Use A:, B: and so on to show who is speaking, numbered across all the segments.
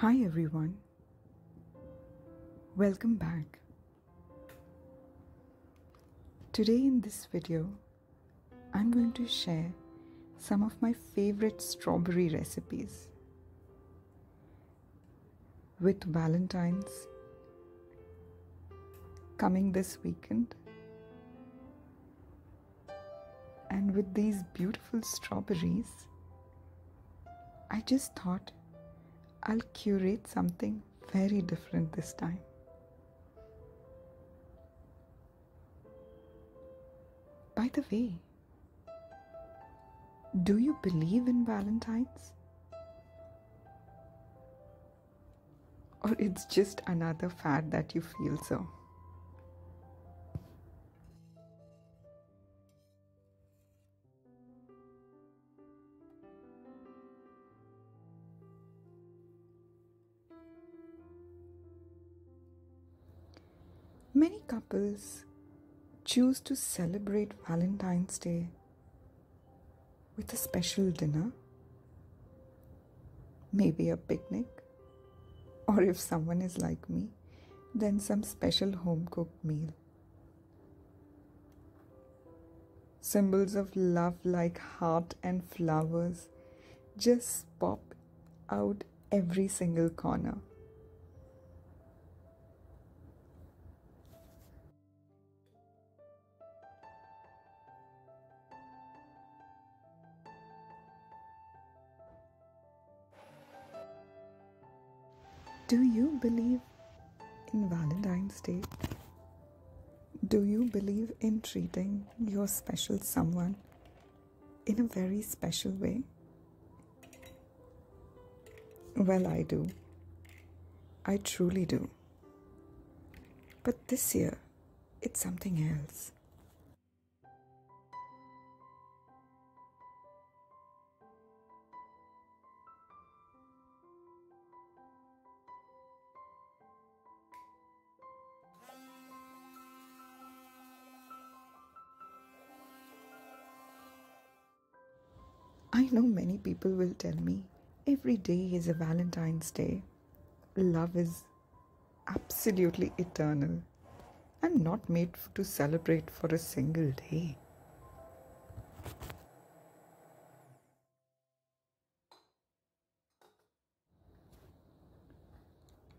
A: Hi everyone. Welcome back. Today in this video, I'm going to share some of my favorite strawberry recipes. With Valentine's coming this weekend, and with these beautiful strawberries, I just thought I'll curate something very different this time. By the way, do you believe in Valentine's? Or it's just another fad that you feel so? Many couples choose to celebrate Valentine's Day with a special dinner, maybe a picnic, or if someone is like me, then some special home cooked meal. Symbols of love like heart and flowers just pop out every single corner. Do you believe in Valentine's Day? Do you believe in treating your special someone in a very special way? Well, I do. I truly do. But this year, it's something else. Know many people will tell me every day is a Valentine's Day. Love is absolutely eternal. I'm not made to celebrate for a single day.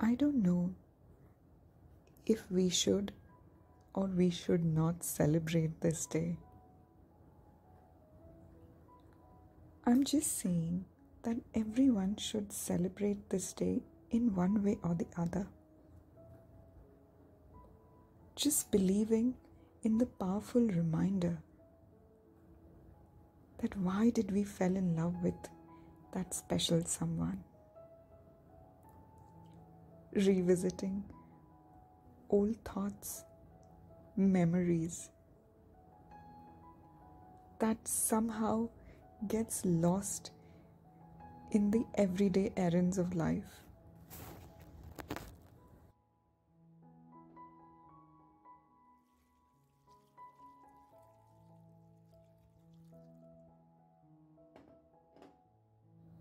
A: I don't know if we should or we should not celebrate this day. I'm just saying that everyone should celebrate this day in one way or the other. Just believing in the powerful reminder that why did we fell in love with that special someone? Revisiting old thoughts, memories that somehow gets lost in the everyday errands of life.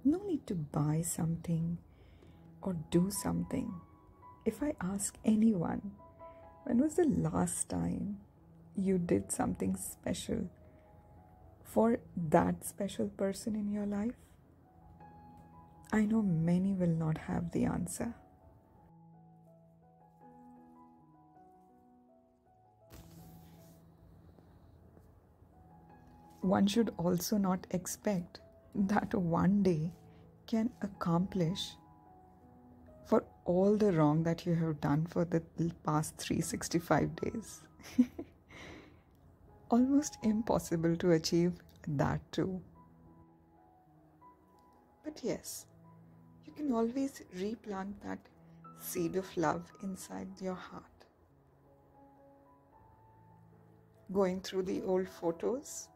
A: No need to buy something or do something. If I ask anyone, when was the last time you did something special? For that special person in your life? I know many will not have the answer. One should also not expect that one day can accomplish for all the wrong that you have done for the past 365 days. almost impossible to achieve that too. But yes, you can always replant that seed of love inside your heart. Going through the old photos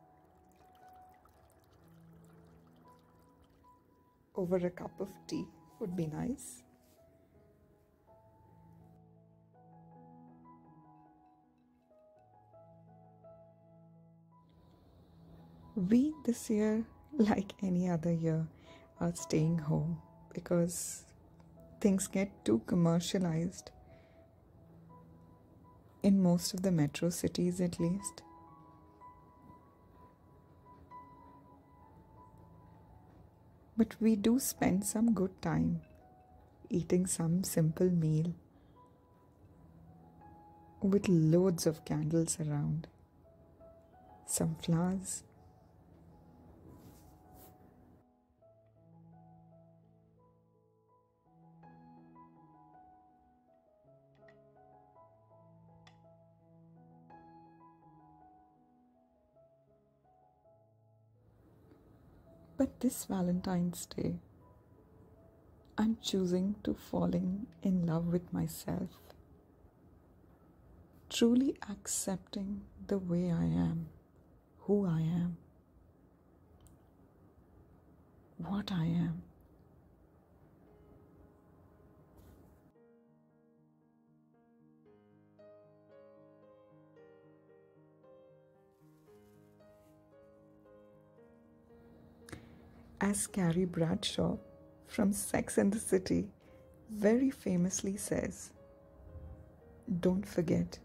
A: over a cup of tea would be nice. We this year, like any other year, are staying home because things get too commercialized. In most of the metro cities, at least. But we do spend some good time eating some simple meal with loads of candles around, some flowers. This Valentine's Day, I'm choosing to falling in love with myself. Truly accepting the way I am, who I am, what I am. As Carrie Bradshaw from Sex and the City very famously says, don't forget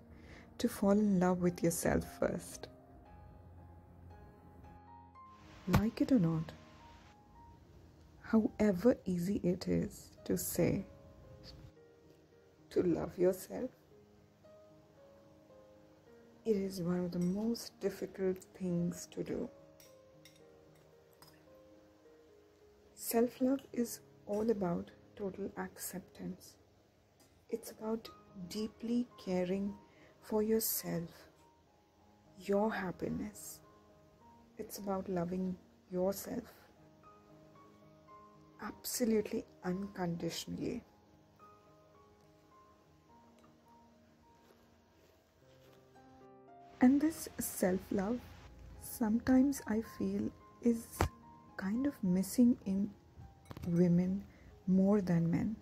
A: to fall in love with yourself first. Like it or not, however easy it is to say to love yourself, it is one of the most difficult things to do. Self love is all about total acceptance. It's about deeply caring for yourself, your happiness. It's about loving yourself absolutely unconditionally. And this self love, sometimes I feel, is kind of missing in women more than men.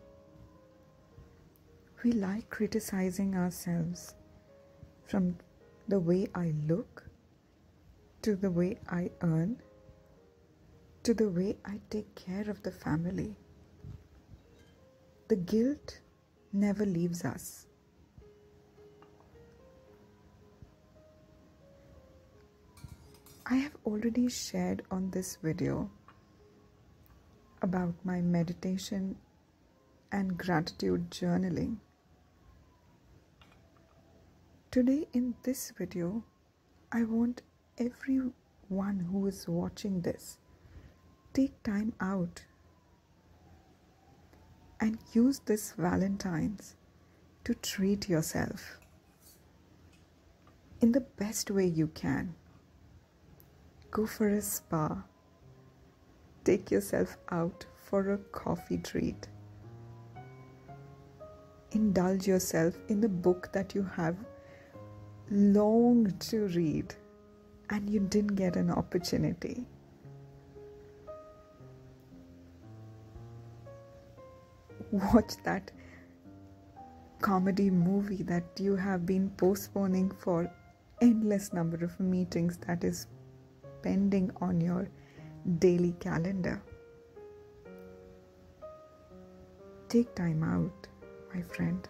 A: We like criticizing ourselves from the way I look to the way I earn to the way I take care of the family. The guilt never leaves us. I have already shared on this video about my meditation and gratitude journaling. Today, in this video, I want everyone who is watching this take time out and use this Valentine's to treat yourself in the best way you can. Go for a spa take yourself out for a coffee treat. Indulge yourself in the book that you have longed to read and you didn't get an opportunity. Watch that comedy movie that you have been postponing for endless number of meetings that is pending on your daily calendar. Take time out, my friend.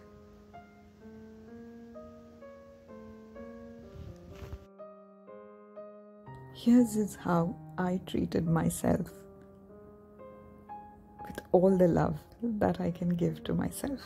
A: Here's is how I treated myself with all the love that I can give to myself.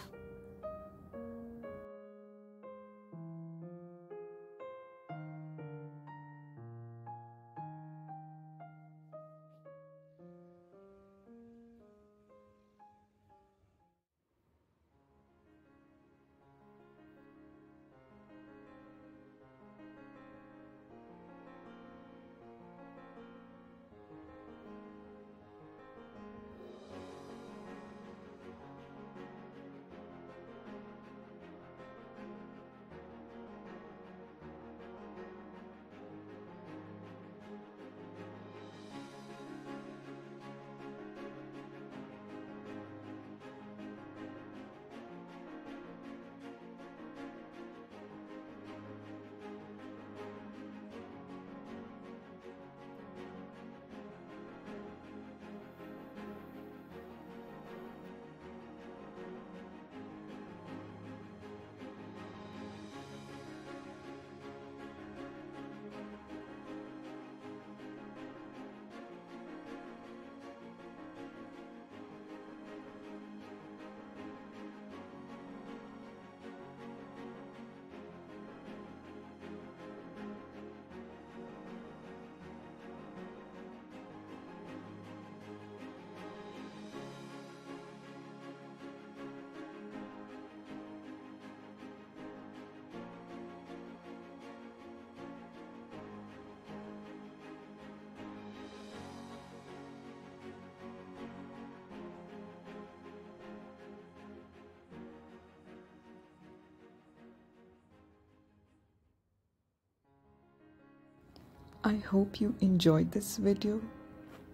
A: I hope you enjoyed this video.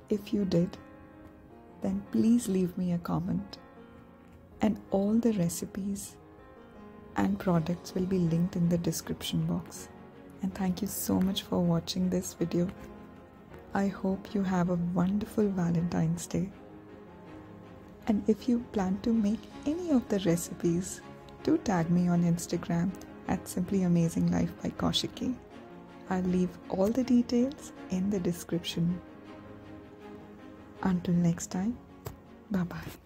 A: If you did, then please leave me a comment. And all the recipes and products will be linked in the description box. And thank you so much for watching this video. I hope you have a wonderful Valentine's Day. And if you plan to make any of the recipes, do tag me on Instagram at Simply Amazing Life by Kaushiki. I'll leave all the details in the description. Until next time, bye bye.